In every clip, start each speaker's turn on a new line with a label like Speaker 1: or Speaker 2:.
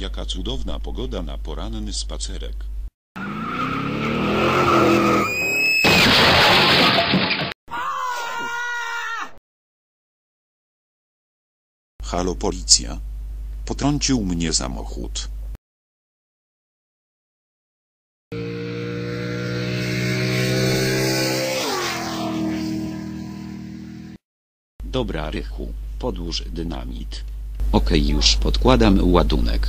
Speaker 1: Jaka cudowna pogoda na poranny spacerek. Halo policja. Potrącił mnie samochód.
Speaker 2: Dobra Rychu, podłóż dynamit. Okej już podkładam ładunek.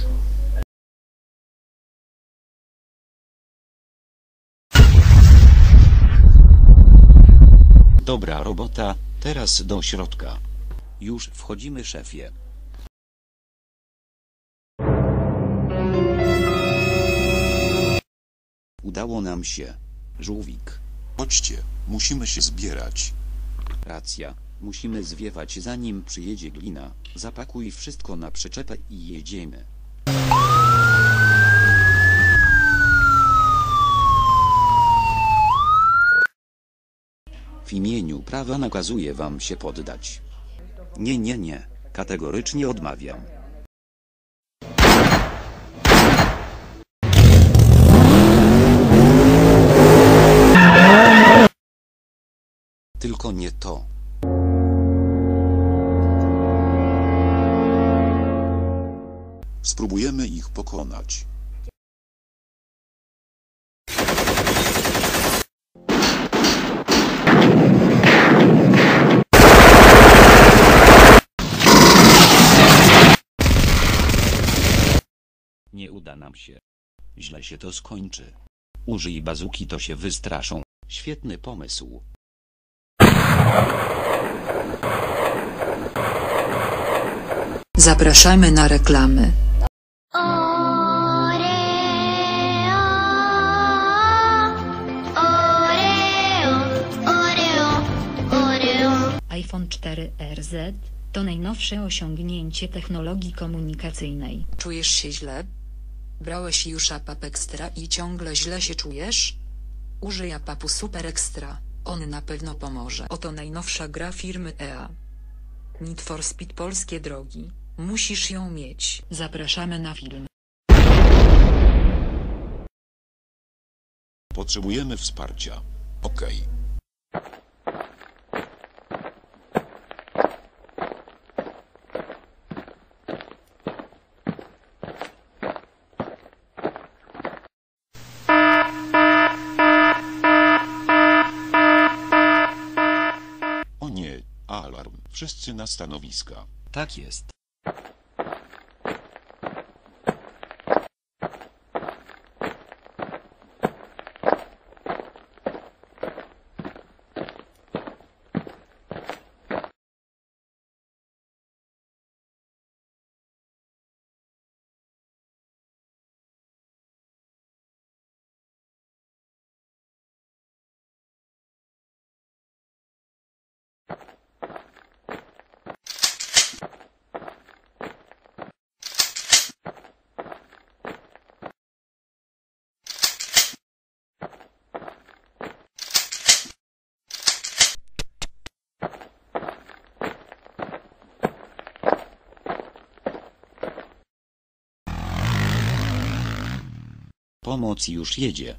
Speaker 2: Dobra robota, teraz do środka. Już wchodzimy szefie. Udało nam się. Żółwik.
Speaker 1: Chodźcie, musimy się zbierać.
Speaker 2: Racja. Musimy zwiewać zanim przyjedzie glina. Zapakuj wszystko na przyczepę i jedziemy. W imieniu prawa nakazuję wam się poddać. Nie, nie, nie. Kategorycznie odmawiam. Tylko nie to.
Speaker 1: Spróbujemy ich pokonać.
Speaker 2: Nie uda nam się. Źle się to skończy. Użyj bazuki to się wystraszą. Świetny pomysł.
Speaker 3: Zapraszamy na reklamy.
Speaker 4: 4RZ to najnowsze osiągnięcie technologii komunikacyjnej.
Speaker 3: Czujesz się źle? Brałeś już APAP Extra i ciągle źle się czujesz? Użyj APAPu Super Extra, on na pewno pomoże. Oto najnowsza gra firmy EA. Need for Speed Polskie Drogi, musisz ją mieć. Zapraszamy na film.
Speaker 1: Potrzebujemy wsparcia. Okej. O nie, alarm. Wszyscy na stanowiska.
Speaker 2: Tak jest. Pomoc już jedzie.